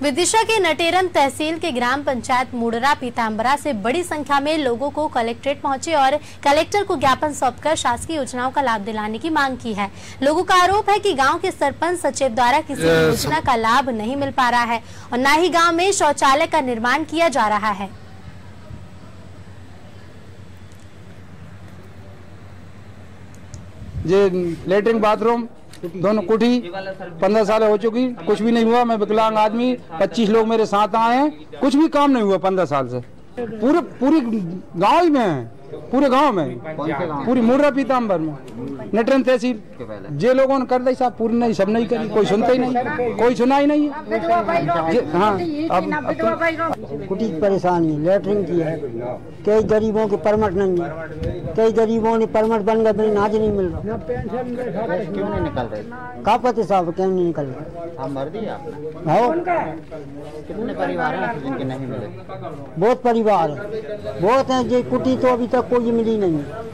विदिशा के नटेरन तहसील के ग्राम पंचायत मुडरा पीताम्बरा से बड़ी संख्या में लोगों को कलेक्ट्रेट पहुँचे और कलेक्टर को ज्ञापन सौंपकर शासकीय योजनाओं का लाभ दिलाने की मांग की है। लोगों का आरोप है कि गाँव के सरपंच सचिव द्वारा किसी योजना का लाभ नहीं मिल पा रहा है और न ही गाँव में शौचालय का निर्माण किया जा रहा है। लेटरिन बाथरूम दोनों कुटी, पंद्रह साल हो चुकी, कुछ भी नहीं हुआ, मैं विकलांग आदमी, पच्चीस लोग मेरे साथ आए हैं, कुछ भी काम नहीं हुआ पंद्रह साल से। पूरे पूरी गाँव ही में है। पूरे गाँव में। पूरी मुर्रा पीताम्बर में। नटरन तहसील। जे लोगों ने कर दी साहब पूरी नहीं सब नहीं करी कोई सुनता ही नहीं। कोई सुना ही। नहीं है हाँ। अब, कुटी की परेशानी लेटरिन की है। कई गरीबों के परमट नहीं है। कई गरीबों ने परमट बन गए लेकिन आज नहीं मिल रहा। क्यों नहीं निकल रहे? का पता साहब क्यों नहीं निकल रहा? हो। कितने परिवार हैं जिनके नहीं मिले? बहुत परिवार है। बहुत है जो कुटी तो अभी तक कोई मिली नहीं है।